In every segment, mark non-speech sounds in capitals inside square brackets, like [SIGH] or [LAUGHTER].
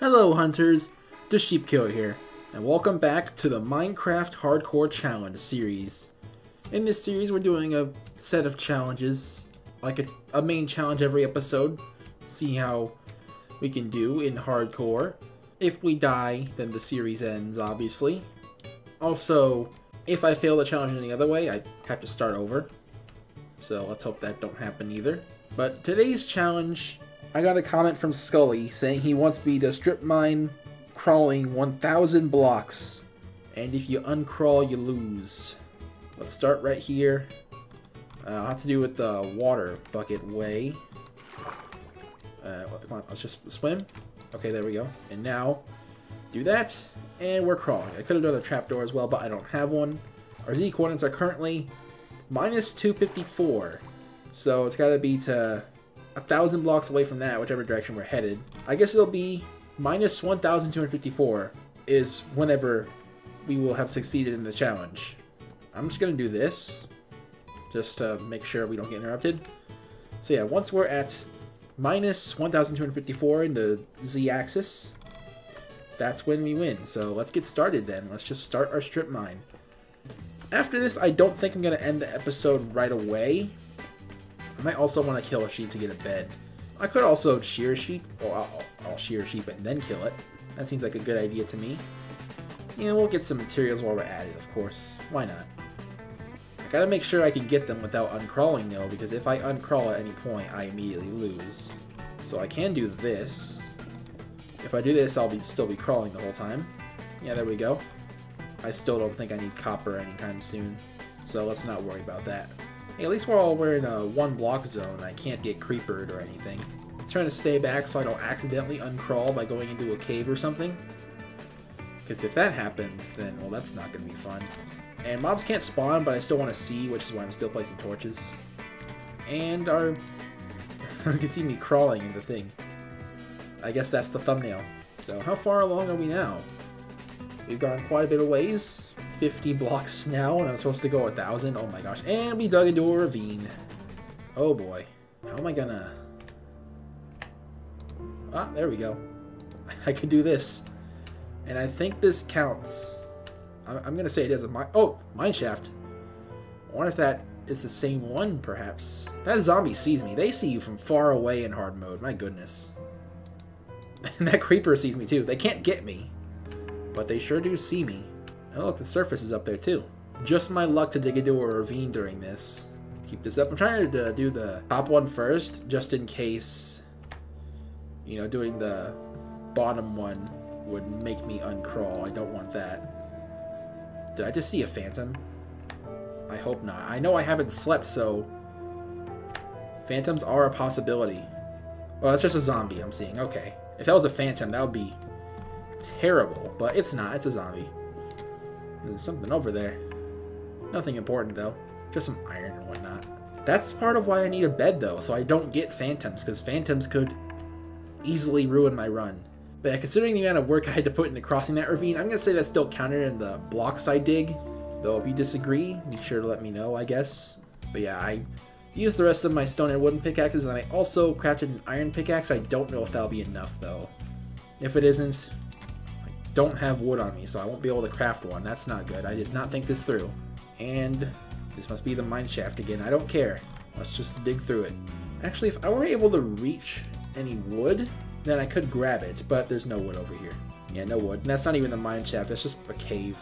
Hello hunters, the Sheep Killer here, and welcome back to the Minecraft Hardcore Challenge series. In this series we're doing a set of challenges, like a, a main challenge every episode, see how we can do in Hardcore. If we die, then the series ends, obviously. Also, if I fail the challenge any other way, I have to start over. So let's hope that don't happen either. But today's challenge I got a comment from Scully saying he wants me to strip mine crawling 1,000 blocks. And if you uncrawl, you lose. Let's start right here. Uh, I'll have to do with the water bucket way. Uh, come on, let's just swim. Okay, there we go. And now, do that, and we're crawling. I could have done a trapdoor as well, but I don't have one. Our Z coordinates are currently minus 254. So it's got to be to a thousand blocks away from that, whichever direction we're headed. I guess it'll be minus 1,254 is whenever we will have succeeded in the challenge. I'm just going to do this, just to make sure we don't get interrupted. So yeah, once we're at minus 1,254 in the z-axis, that's when we win. So let's get started then. Let's just start our strip mine. After this, I don't think I'm going to end the episode right away. I might also want to kill a sheep to get a bed. I could also shear a sheep, or I'll, I'll shear a sheep and then kill it. That seems like a good idea to me. Know, we'll get some materials while we're at it, of course. Why not? I gotta make sure I can get them without uncrawling though, because if I uncrawl at any point, I immediately lose. So I can do this. If I do this, I'll be still be crawling the whole time. Yeah, there we go. I still don't think I need copper anytime soon, so let's not worry about that. Hey, at least while we're in a one block zone, I can't get creepered or anything. I'm trying to stay back so I don't accidentally uncrawl by going into a cave or something. Because if that happens, then, well, that's not going to be fun. And mobs can't spawn, but I still want to see, which is why I'm still placing torches. And our... [LAUGHS] you can see me crawling in the thing. I guess that's the thumbnail. So how far along are we now? We've gone quite a bit of ways. 50 blocks now, and I'm supposed to go a 1,000. Oh my gosh. And we dug into a ravine. Oh boy. How am I gonna... Ah, there we go. [LAUGHS] I can do this. And I think this counts. I'm gonna say it is a mine... Oh! Mine shaft. I wonder if that is the same one, perhaps. That zombie sees me. They see you from far away in hard mode. My goodness. And [LAUGHS] that creeper sees me too. They can't get me. But they sure do see me. Oh look, the surface is up there too. Just my luck to dig into a ravine during this. Keep this up. I'm trying to uh, do the top one first, just in case, you know, doing the bottom one would make me uncrawl. I don't want that. Did I just see a phantom? I hope not. I know I haven't slept, so phantoms are a possibility. Well, that's just a zombie I'm seeing. Okay. If that was a phantom, that would be terrible. But it's not. It's a zombie. There's something over there. Nothing important, though. Just some iron and whatnot. That's part of why I need a bed, though, so I don't get phantoms, because phantoms could easily ruin my run. But yeah, considering the amount of work I had to put into crossing that ravine, I'm going to say that's still counted in the blocks I dig. Though if you disagree, be sure to let me know, I guess. But yeah, I used the rest of my stone and wooden pickaxes, and I also crafted an iron pickaxe. I don't know if that'll be enough, though. If it isn't, don't have wood on me, so I won't be able to craft one. That's not good. I did not think this through. And this must be the mine shaft again. I don't care. Let's just dig through it. Actually, if I were able to reach any wood, then I could grab it, but there's no wood over here. Yeah, no wood. And that's not even the mine shaft, that's just a cave.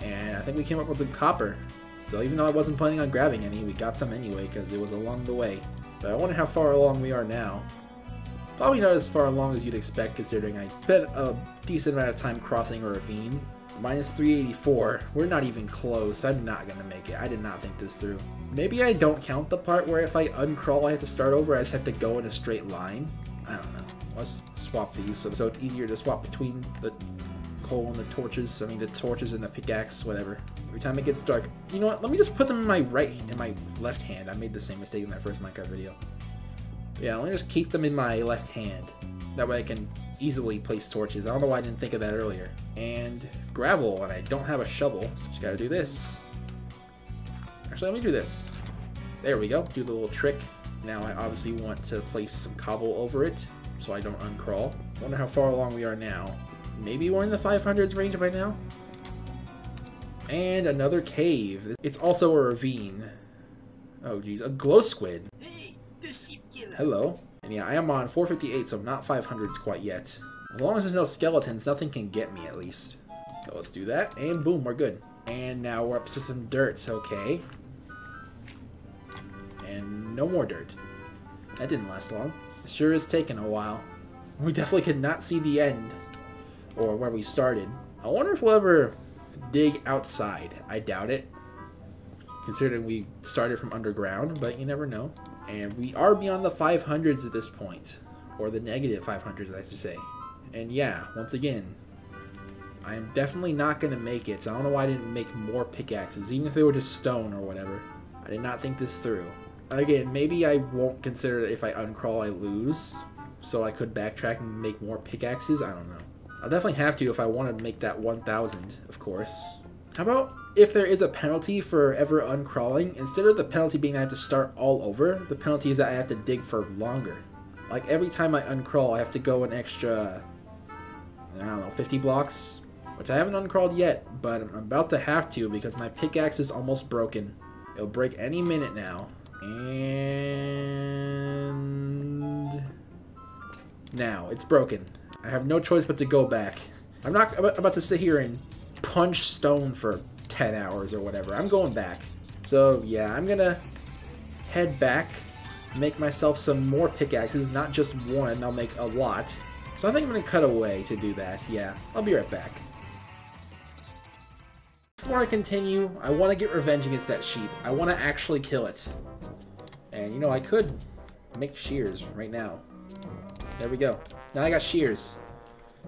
And I think we came up with some copper. So even though I wasn't planning on grabbing any, we got some anyway, because it was along the way. But I wonder how far along we are now. Probably not as far along as you'd expect considering I spent a decent amount of time crossing a ravine. Minus 384. We're not even close. I'm not to make it. I did not think this through. Maybe I don't count the part where if I uncrawl I have to start over. I just have to go in a straight line. I don't know. Let's swap these so, so it's easier to swap between the coal and the torches. I mean the torches and the pickaxe, whatever. Every time it gets dark. You know what? Let me just put them in my right, in my left hand. I made the same mistake in that first Minecraft video. Yeah, let me just keep them in my left hand. That way I can easily place torches. I don't know why I didn't think of that earlier. And gravel, and I don't have a shovel, so just gotta do this. Actually, let me do this. There we go, do the little trick. Now I obviously want to place some cobble over it, so I don't uncrawl. Wonder how far along we are now. Maybe we're in the 500s range by now? And another cave. It's also a ravine. Oh geez, a glow squid. Hey, the sheep killer. Hello. And yeah, I am on 458, so I'm not 500s quite yet. As long as there's no skeletons, nothing can get me at least. So let's do that, and boom, we're good. And now we're up to some dirt, okay. And no more dirt. That didn't last long. Sure is taking a while. We definitely could not see the end, or where we started. I wonder if we'll ever dig outside. I doubt it, considering we started from underground, but you never know. And we are beyond the 500s at this point, or the negative 500s, I should say. And yeah, once again, I am definitely not going to make it, so I don't know why I didn't make more pickaxes, even if they were just stone or whatever. I did not think this through. Again, maybe I won't consider if I uncrawl, I lose, so I could backtrack and make more pickaxes. I don't know. I'll definitely have to if I want to make that 1,000, of course. How about if there is a penalty for ever uncrawling, instead of the penalty being I have to start all over, the penalty is that I have to dig for longer. Like every time I uncrawl, I have to go an extra, I don't know, 50 blocks, which I haven't uncrawled yet, but I'm about to have to because my pickaxe is almost broken. It'll break any minute now. And now it's broken. I have no choice but to go back. I'm not about to sit here and punch stone for 10 hours or whatever. I'm going back. So yeah, I'm gonna head back, make myself some more pickaxes, not just one, I'll make a lot. So I think I'm gonna cut away to do that. Yeah, I'll be right back. Before I continue, I want to get revenge against that sheep. I want to actually kill it. And you know, I could make shears right now. There we go. Now I got shears.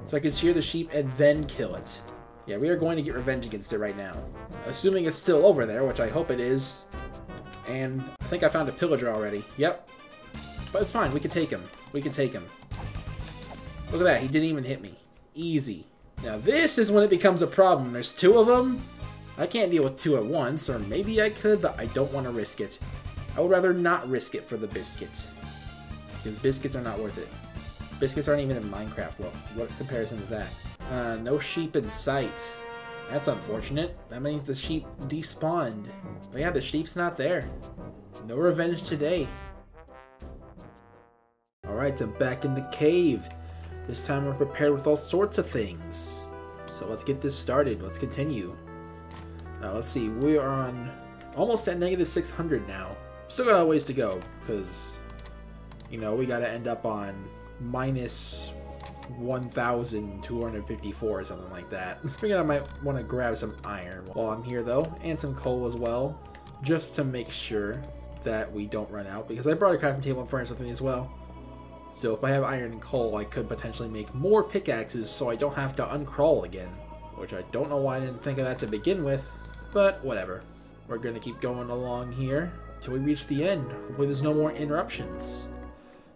So I can shear the sheep and then kill it. Yeah, we are going to get revenge against it right now. Assuming it's still over there, which I hope it is. And I think I found a pillager already. Yep. But it's fine, we can take him. We can take him. Look at that, he didn't even hit me. Easy. Now this is when it becomes a problem. There's two of them. I can't deal with two at once, or maybe I could, but I don't want to risk it. I would rather not risk it for the biscuit. Because biscuits are not worth it. Biscuits aren't even in Minecraft. Well, what comparison is that? Uh, no sheep in sight. That's unfortunate. That means the sheep despawned. But yeah, the sheep's not there. No revenge today. Alright, I'm back in the cave. This time we're prepared with all sorts of things. So let's get this started. Let's continue. Uh, let's see, we are on almost at negative 600 now. Still got a ways to go, because, you know, we gotta end up on minus 1,254 or something like that. I [LAUGHS] figured I might want to grab some iron while I'm here though, and some coal as well, just to make sure that we don't run out, because I brought a crafting table and furnace with me as well. So if I have iron and coal, I could potentially make more pickaxes so I don't have to uncrawl again. Which I don't know why I didn't think of that to begin with, but whatever. We're going to keep going along here till we reach the end. Hopefully there's no more interruptions.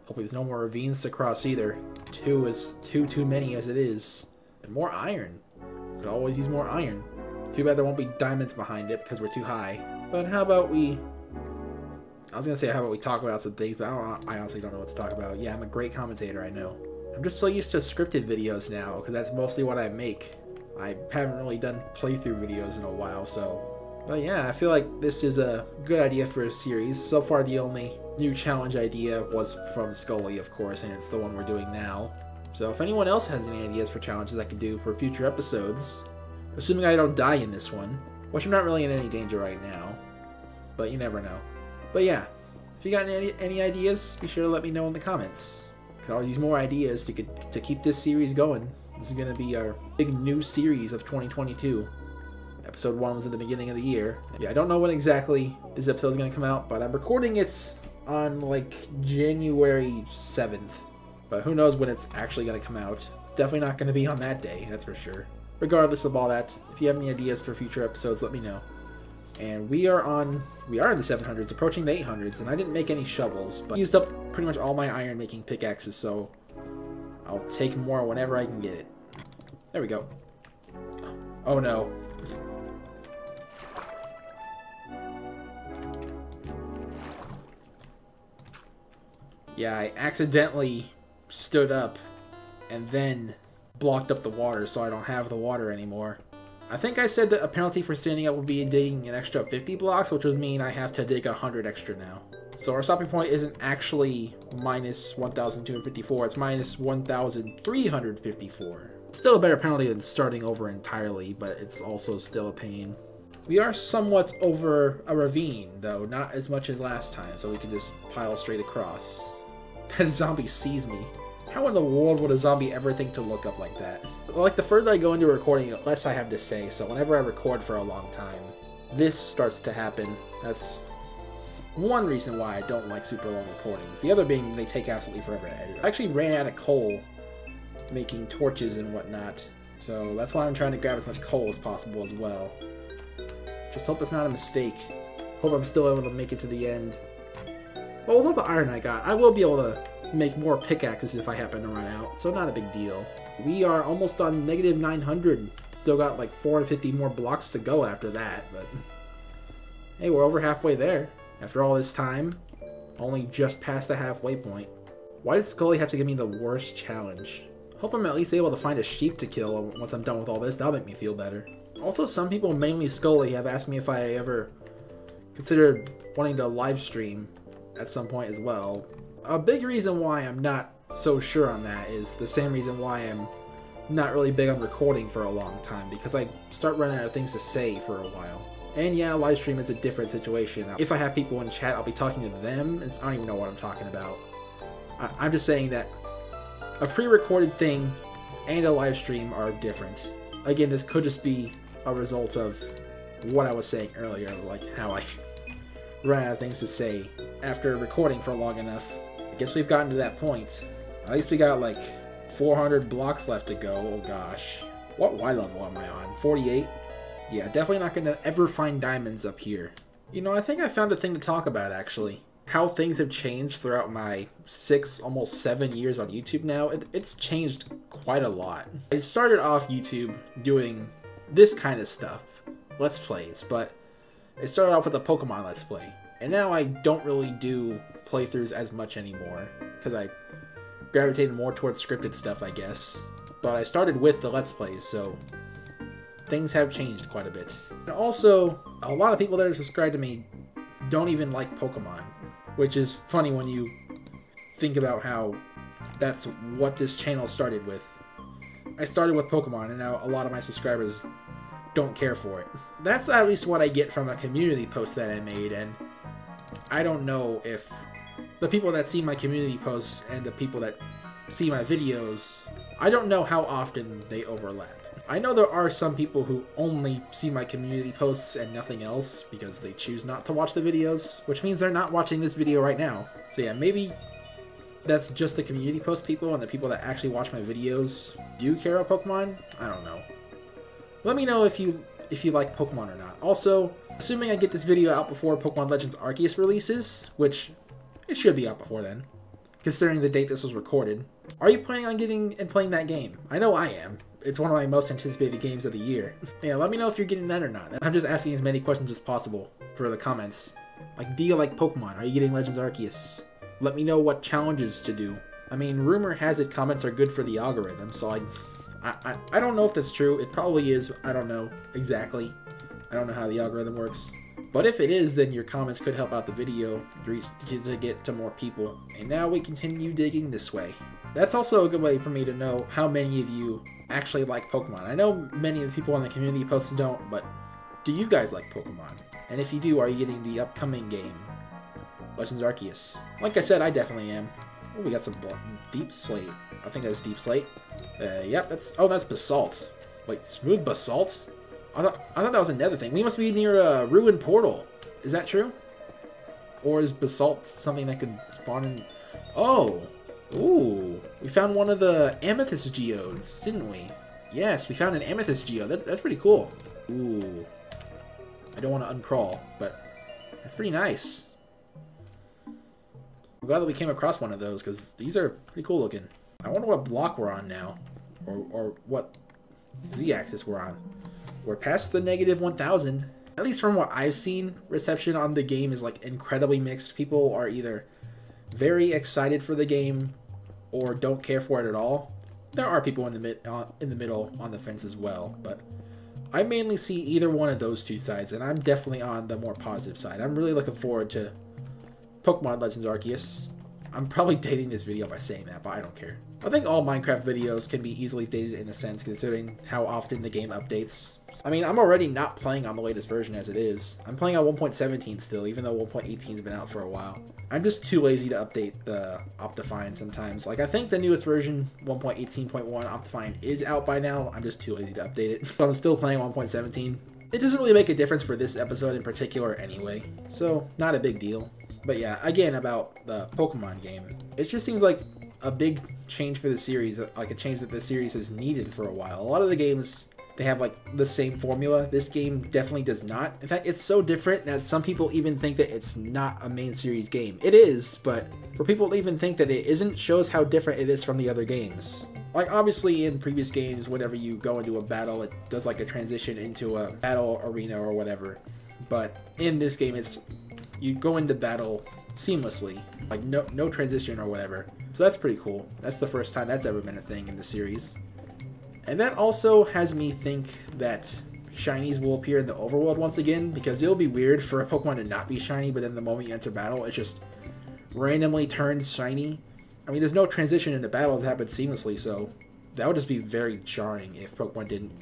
Hopefully there's no more ravines to cross either. Two is too too many as it is. And more iron. Could always use more iron. Too bad there won't be diamonds behind it because we're too high. But how about we... I was gonna say how about we talk about some things, but I, I honestly don't know what to talk about. Yeah, I'm a great commentator, I know. I'm just so used to scripted videos now, because that's mostly what I make. I haven't really done playthrough videos in a while, so... But yeah, I feel like this is a good idea for a series. So far, the only new challenge idea was from Scully, of course, and it's the one we're doing now. So if anyone else has any ideas for challenges I could do for future episodes, assuming I don't die in this one, which I'm not really in any danger right now, but you never know. But yeah, if you got any, any ideas, be sure to let me know in the comments. Could always use more ideas to, get, to keep this series going. This is going to be our big new series of 2022. Episode 1 was at the beginning of the year. Yeah, I don't know when exactly this episode is going to come out, but I'm recording it on like January 7th. But who knows when it's actually going to come out. Definitely not going to be on that day, that's for sure. Regardless of all that, if you have any ideas for future episodes, let me know. And we are on, we are in the 700s, approaching the 800s, and I didn't make any shovels, but I used up pretty much all my iron making pickaxes, so I'll take more whenever I can get it. There we go. Oh no. Yeah, I accidentally stood up and then blocked up the water so I don't have the water anymore. I think I said that a penalty for standing up would be digging an extra 50 blocks, which would mean I have to dig 100 extra now. So our stopping point isn't actually minus 1,254, it's minus 1,354. Still a better penalty than starting over entirely, but it's also still a pain. We are somewhat over a ravine, though, not as much as last time, so we can just pile straight across. That [LAUGHS] zombie sees me. How in the world would a zombie ever think to look up like that? Like, the further I go into recording, the less I have to say, so whenever I record for a long time, this starts to happen. That's one reason why I don't like super long recordings. The other being they take absolutely forever to edit. I actually ran out of coal making torches and whatnot, so that's why I'm trying to grab as much coal as possible as well. Just hope it's not a mistake. Hope I'm still able to make it to the end. Well, with all the iron I got, I will be able to make more pickaxes if I happen to run out, so not a big deal. We are almost on negative 900. Still got like 450 more blocks to go after that, but... Hey, we're over halfway there. After all this time, only just past the halfway point. Why did Scully have to give me the worst challenge? Hope I'm at least able to find a sheep to kill once I'm done with all this. That'll make me feel better. Also, some people, mainly Scully, have asked me if I ever considered wanting to live stream at some point as well. A big reason why I'm not so sure on that is the same reason why I'm not really big on recording for a long time, because I start running out of things to say for a while. And yeah, live stream is a different situation. If I have people in chat, I'll be talking to them. And I don't even know what I'm talking about. I am just saying that a pre-recorded thing and a live stream are different. Again, this could just be a result of what I was saying earlier, like how I [LAUGHS] ran out of things to say after recording for long enough. I guess we've gotten to that point. At least we got like 400 blocks left to go. Oh gosh. What Y level am I on? 48? Yeah, definitely not gonna ever find diamonds up here. You know, I think I found a thing to talk about actually. How things have changed throughout my six, almost seven years on YouTube now. It, it's changed quite a lot. I started off YouTube doing this kind of stuff, Let's Plays, but it started off with a Pokemon Let's Play. And now I don't really do playthroughs as much anymore, because I gravitated more towards scripted stuff, I guess. But I started with the Let's Plays, so things have changed quite a bit. And also, a lot of people that are subscribed to me don't even like Pokemon, which is funny when you think about how that's what this channel started with. I started with Pokemon, and now a lot of my subscribers don't care for it. That's at least what I get from a community post that I made, and I don't know if the people that see my community posts and the people that see my videos, I don't know how often they overlap. I know there are some people who only see my community posts and nothing else because they choose not to watch the videos, which means they're not watching this video right now. So yeah, maybe that's just the community post people and the people that actually watch my videos do care about Pokemon? I don't know. Let me know if you if you like Pokemon or not. Also, assuming I get this video out before Pokemon Legends Arceus releases, which it should be out before then, considering the date this was recorded, are you planning on getting and playing that game? I know I am. It's one of my most anticipated games of the year. [LAUGHS] yeah, let me know if you're getting that or not. I'm just asking as many questions as possible for the comments. Like, do you like Pokemon? Are you getting Legends Arceus? Let me know what challenges to do. I mean, rumor has it comments are good for the algorithm, so I, I, I, don't know if that's true. It probably is. I don't know exactly. I don't know how the algorithm works. But if it is, then your comments could help out the video to get to more people. And now we continue digging this way. That's also a good way for me to know how many of you actually like Pokemon. I know many of the people on the community posts don't, but do you guys like Pokemon? And if you do, are you getting the upcoming game, Legends Arceus? Like I said, I definitely am. Oh, we got some deepslate. I think that's deepslate. Uh, yep, that's oh, that's basalt. Wait, smooth basalt? I thought I thought that was another thing. We must be near a ruined portal. Is that true? Or is basalt something that could spawn in? Oh, Ooh, we found one of the amethyst geodes, didn't we? Yes, we found an amethyst geode. That, that's pretty cool. Ooh. I don't want to uncrawl, but that's pretty nice. I'm glad that we came across one of those, because these are pretty cool looking. I wonder what block we're on now, or, or what z-axis we're on. We're past the negative 1,000. At least from what I've seen, reception on the game is like incredibly mixed. People are either very excited for the game or don't care for it at all. there are people in the mid uh, in the middle on the fence as well, but I mainly see either one of those two sides, and I'm definitely on the more positive side. I'm really looking forward to Pokemon Legends Arceus. I'm probably dating this video by saying that, but I don't care. I think all Minecraft videos can be easily dated in a sense, considering how often the game updates. I mean, I'm already not playing on the latest version as it is. I'm playing on 1.17 still, even though 1.18's been out for a while. I'm just too lazy to update the Optifine sometimes. Like, I think the newest version, 1.18.1 Optifine, is out by now. I'm just too lazy to update it. [LAUGHS] So I'm still playing 1.17. It doesn't really make a difference for this episode in particular anyway, so not a big deal. But yeah, again, about the Pokemon game. It just seems like a big change for the series, like a change that the series has needed for a while. A lot of the games, they have like the same formula. This game definitely does not. In fact, it's so different that some people even think that it's not a main series game. It is, but for people to even think that it isn't shows how different it is from the other games. Like obviously in previous games, whenever you go into a battle, it does like a transition into a battle arena or whatever. But in this game, it's you go into battle seamlessly, like no no transition or whatever. So that's pretty cool. That's the first time that's ever been a thing in the series. And that also has me think that shinies will appear in the overworld once again because it'll be weird for a Pokemon to not be shiny, but then the moment you enter battle, it just randomly turns shiny. I mean, there's no transition into battles that happen seamlessly, so that would just be very jarring if Pokemon didn't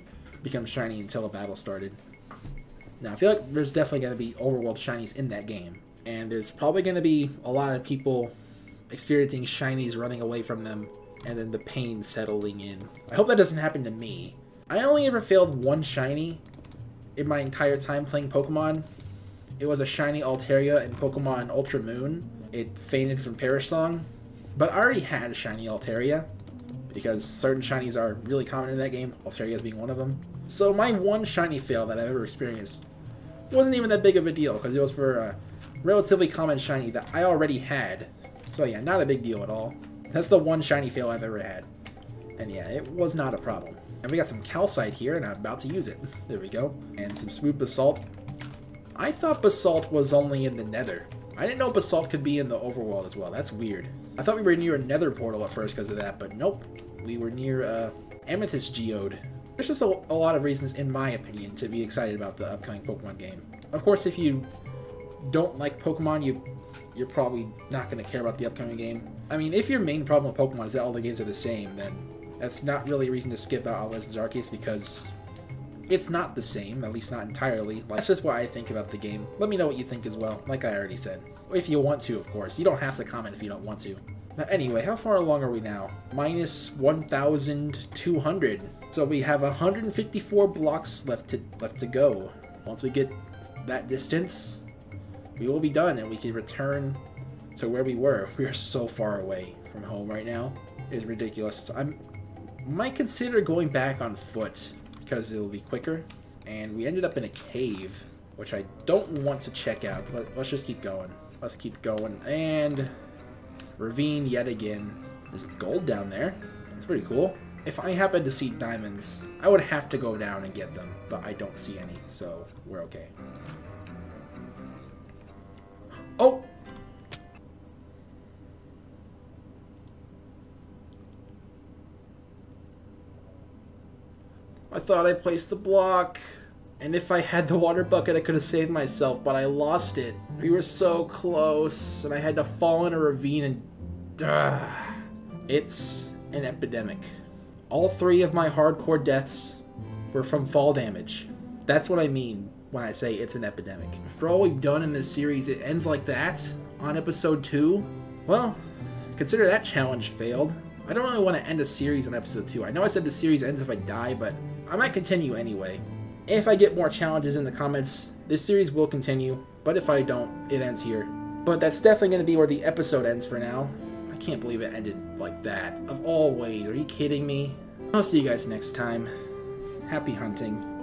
become shiny until a battle started. Now, I feel like there's definitely going to be overworld shinies in that game, and there's probably going to be a lot of people experiencing shinies running away from them, and then the pain settling in. I hope that doesn't happen to me. I only ever failed one shiny in my entire time playing Pokemon. It was a shiny Altaria in Pokemon Ultra Moon. It fainted from Perish Song, but I already had a shiny Altaria because certain shinies are really common in that game, Altaria being one of them. So my one shiny fail that I've ever experienced wasn't even that big of a deal because it was for a relatively common shiny that I already had. So yeah, not a big deal at all. That's the one shiny fail I've ever had. And yeah, it was not a problem. And we got some calcite here, and I'm about to use it. [LAUGHS] There we go. And some smooth basalt. I thought basalt was only in the nether. I didn't know basalt could be in the overworld as well. That's weird. I thought we were near a nether portal at first because of that, but nope. We were near uh, Amethyst Geode. There's just a, a lot of reasons, in my opinion, to be excited about the upcoming Pokemon game. Of course, if you don't like Pokemon, you you're probably not going to care about the upcoming game. I mean, if your main problem with Pokemon is that all the games are the same, then that's not really a reason to skip out on Legends Arceus because it's not the same, at least not entirely. That's just what I think about the game. Let me know what you think as well, like I already said. If you want to, of course. You don't have to comment if you don't want to. But anyway, how far along are we now? Minus 1,200. So we have 154 blocks left to left to go. Once we get that distance, we will be done and we can return to where we were. We are so far away from home right now. It's ridiculous. I might consider going back on foot because it'll be quicker. And we ended up in a cave, which I don't want to check out. But let's just keep going. Let's keep going. And ravine yet again. There's gold down there. It's pretty cool. If I happen to see diamonds, I would have to go down and get them, but I don't see any, so we're okay. Oh! I thought I placed the block. And if I had the water bucket, I could have saved myself, but I lost it. We were so close, and I had to fall in a ravine and... Duh. It's an epidemic. All three of my hardcore deaths were from fall damage. That's what I mean when I say it's an epidemic. For all we've done in this series, it ends like that on episode 2. Well, consider that challenge failed. I don't really want to end a series on episode 2. I know I said the series ends if I die, but I might continue anyway. If I get more challenges in the comments, this series will continue, but if I don't, it ends here. But that's definitely going to be where the episode ends for now. I can't believe it ended like that. Of all ways, are you kidding me? I'll see you guys next time. Happy hunting.